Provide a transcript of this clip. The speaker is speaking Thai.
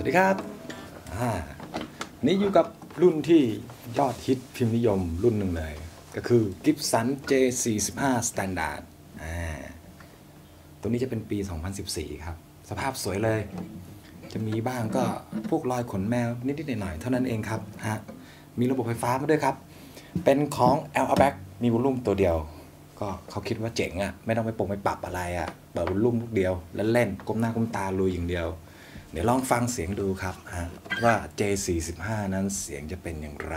วัสดีครับอ่านี้อยู่กับรุ่นที่ยอดฮิตพิมพ์นิยมรุ่นหนึ่งเลย ก็คือ Gibson J45 Standard อ่าตัวนี้จะเป็นปี 2014 ครับ สภาพสวยเลย จะมีบ้างก็พวกรอยขนแมวนิดๆหน่อยๆเท่านั้นเองครับฮะมีระบบไฟฟ้ามาด้วยครับ เป็นของ l a b a c มีวอลลุ่มตัวเดียว ก็เขาคิดว่าเจ๋งอะ่ะ ไม่ต้องไปปรงไปปรับอะไรอะ่ะเปิดวอลลุ่มลูกเดียว แล้วเล่นก้มหน้าก้มตาลุยอย่างเดียว เดี๋ยวลองฟังเสียงดูครับว่า J45 นั้นเสียงจะเป็นอย่างไร